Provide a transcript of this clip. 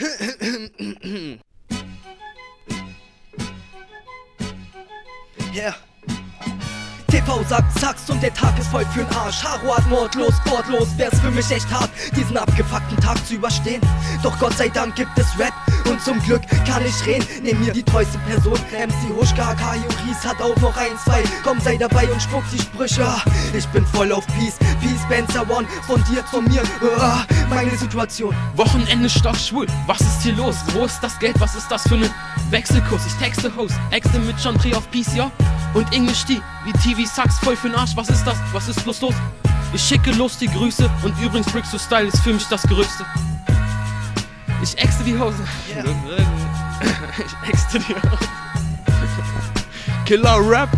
Yeah. TV sagt Zacks und der Tag ist voll für'n Arsch. Haro hat mordlos, wortlos, wär's für mich echt hart, diesen abgefuckten Tag zu überstehen. Doch Gott sei Dank gibt es Rap und zum Glück kann ich reden. Nehm mir die treueste Person, MC Huschka, Kajo Ries hat auch noch ein, zwei. Komm, sei dabei und spuck die Sprüche. Ich bin voll auf Peace, Peace, Spencer One, von dir zu mir. Ah, meine Situation. Wochenende stockschwul, was ist hier los? Wo ist das Geld? Was ist das für ein Wechselkurs? Ich texte Host, Äxte mit John Dreh auf ja? Und Englisch die, wie TV Sucks voll für'n Arsch. Was ist das? Was ist bloß los? Ich schicke lustige Grüße und übrigens Bricks to Style ist für mich das Größte. Ich äxte die Hose. Yeah. Ich äxte die Hose. Killer Rap,